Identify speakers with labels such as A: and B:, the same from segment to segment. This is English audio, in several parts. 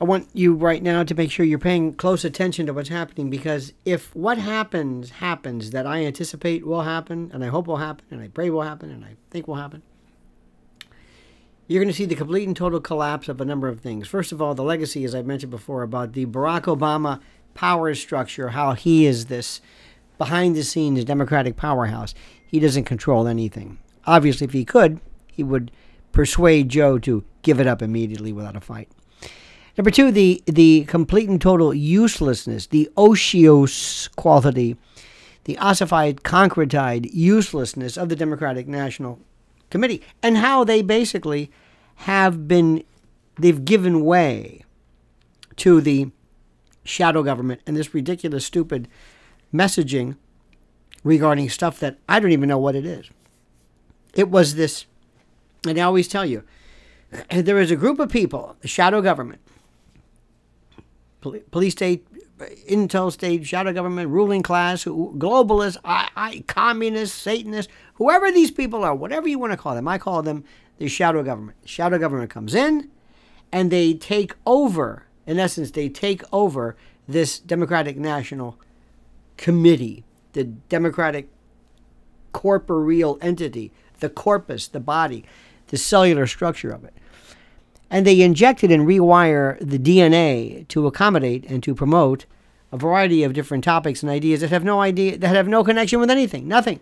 A: I want you right now to make sure you're paying close attention to what's happening because if what happens happens that I anticipate will happen, and I hope will happen, and I pray will happen, and I think will happen, you're going to see the complete and total collapse of a number of things. First of all, the legacy, as I mentioned before, about the Barack Obama power structure, how he is this behind the scenes Democratic powerhouse. He doesn't control anything. Obviously, if he could, he would persuade Joe to give it up immediately without a fight. Number two, the, the complete and total uselessness, the osios quality, the ossified, concretized uselessness of the Democratic National Committee, and how they basically have been, they've given way to the shadow government and this ridiculous, stupid messaging regarding stuff that I don't even know what it is. It was this, and I always tell you, there is a group of people, the shadow government, police state, intel state, shadow government, ruling class, globalists, I, I, communists, Satanists, whoever these people are, whatever you want to call them, I call them the shadow government. The shadow government comes in and they take over, in essence, they take over this Democratic National Committee, the Democratic corporeal entity, the corpus, the body, the cellular structure of it and they injected and rewire the DNA to accommodate and to promote a variety of different topics and ideas that have no idea that have no connection with anything nothing.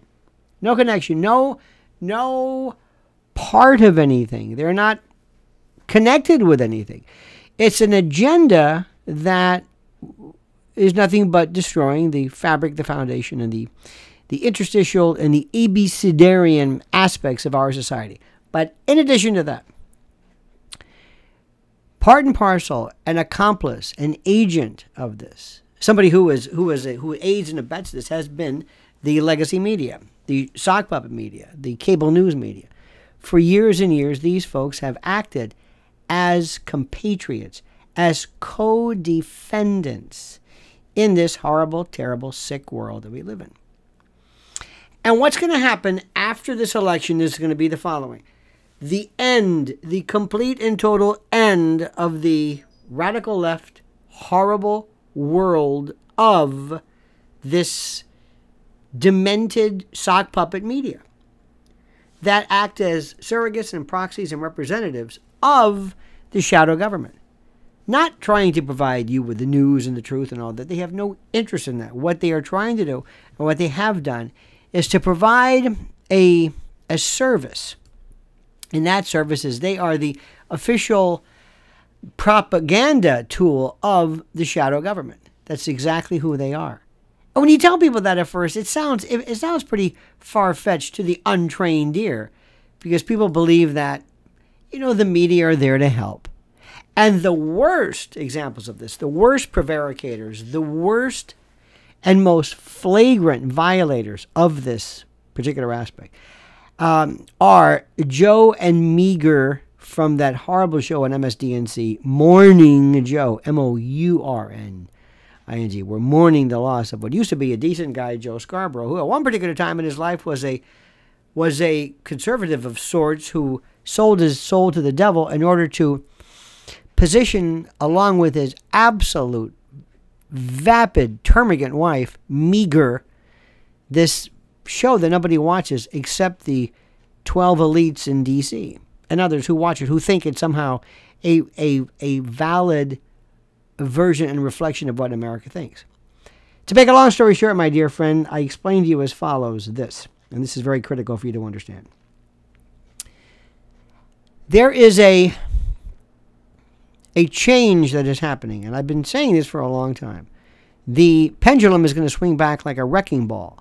A: No connection no no part of anything. They're not connected with anything. It's an agenda that is nothing but destroying the fabric the foundation and the the interstitial and the abecedarian aspects of our society. But in addition to that part and parcel, an accomplice, an agent of this, somebody who is who is a, who aids and abets this has been the legacy media, the sock puppet media, the cable news media. For years and years, these folks have acted as compatriots, as co-defendants in this horrible, terrible, sick world that we live in. And what's going to happen after this election is going to be the following the end, the complete and total end of the radical left horrible world of this demented sock puppet media that act as surrogates and proxies and representatives of the shadow government. Not trying to provide you with the news and the truth and all that. They have no interest in that. What they are trying to do and what they have done is to provide a, a service in that services. They are the official propaganda tool of the shadow government. That's exactly who they are. And when you tell people that at first, it sounds it, it sounds pretty far fetched to the untrained ear, because people believe that, you know, the media are there to help. And the worst examples of this, the worst prevaricators, the worst and most flagrant violators of this particular aspect um, are Joe and Meager from that horrible show on MSDNC, Mourning Joe, M O U R N I N G. We're mourning the loss of what used to be a decent guy, Joe Scarborough, who at one particular time in his life was a was a conservative of sorts who sold his soul to the devil in order to position, along with his absolute vapid, termagant wife, Meager, this show that nobody watches except the 12 elites in D.C. and others who watch it who think it's somehow a, a, a valid version and reflection of what America thinks. To make a long story short, my dear friend, I explain to you as follows this, and this is very critical for you to understand. There is a a change that is happening, and I've been saying this for a long time. The pendulum is going to swing back like a wrecking ball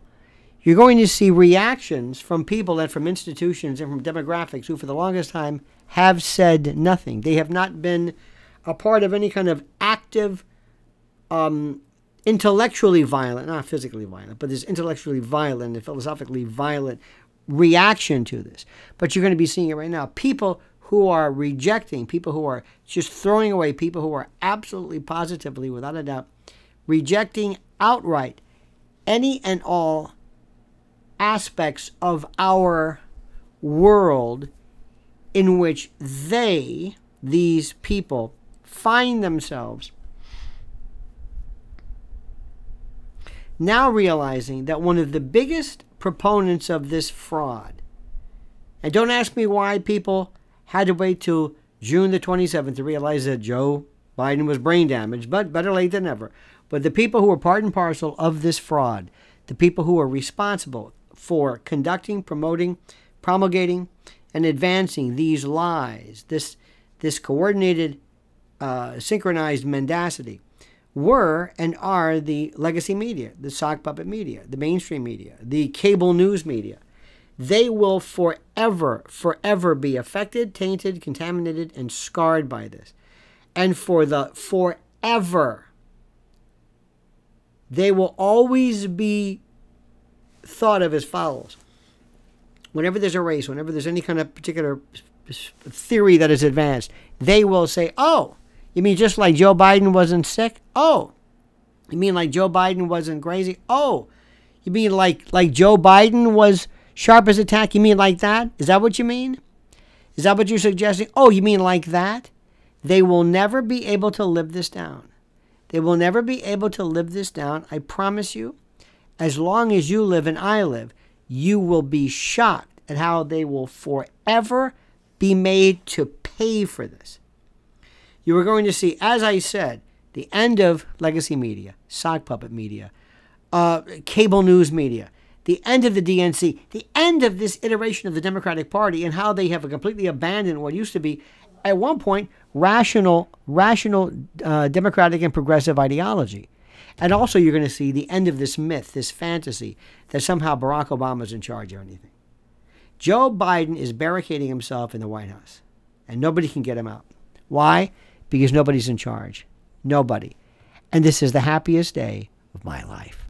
A: you're going to see reactions from people and from institutions and from demographics who, for the longest time, have said nothing. They have not been a part of any kind of active, um, intellectually violent, not physically violent, but this intellectually violent and philosophically violent reaction to this. But you're going to be seeing it right now. People who are rejecting, people who are just throwing away, people who are absolutely positively, without a doubt, rejecting outright any and all aspects of our world in which they, these people, find themselves now realizing that one of the biggest proponents of this fraud, and don't ask me why people had to wait till June the 27th to realize that Joe Biden was brain damaged, but better late than never. But the people who were part and parcel of this fraud, the people who are responsible for conducting, promoting, promulgating, and advancing these lies, this, this coordinated, uh, synchronized mendacity, were and are the legacy media, the sock puppet media, the mainstream media, the cable news media. They will forever, forever be affected, tainted, contaminated, and scarred by this. And for the forever, they will always be thought of as follows. Whenever there's a race, whenever there's any kind of particular theory that is advanced, they will say, oh, you mean just like Joe Biden wasn't sick? Oh. You mean like Joe Biden wasn't crazy? Oh. You mean like like Joe Biden was sharp as a tack? You mean like that? Is that what you mean? Is that what you're suggesting? Oh, you mean like that? They will never be able to live this down. They will never be able to live this down. I promise you. As long as you live and I live, you will be shocked at how they will forever be made to pay for this you are going to see, as I said, the end of legacy media, sock puppet media, uh, cable news media, the end of the DNC, the end of this iteration of the Democratic Party, and how they have completely abandoned what used to be, at one point, rational, rational uh, democratic and progressive ideology. And also, you're going to see the end of this myth, this fantasy that somehow Barack Obama's in charge or anything. Joe Biden is barricading himself in the White House, and nobody can get him out. Why? because nobody's in charge. Nobody. And this is the happiest day of my life.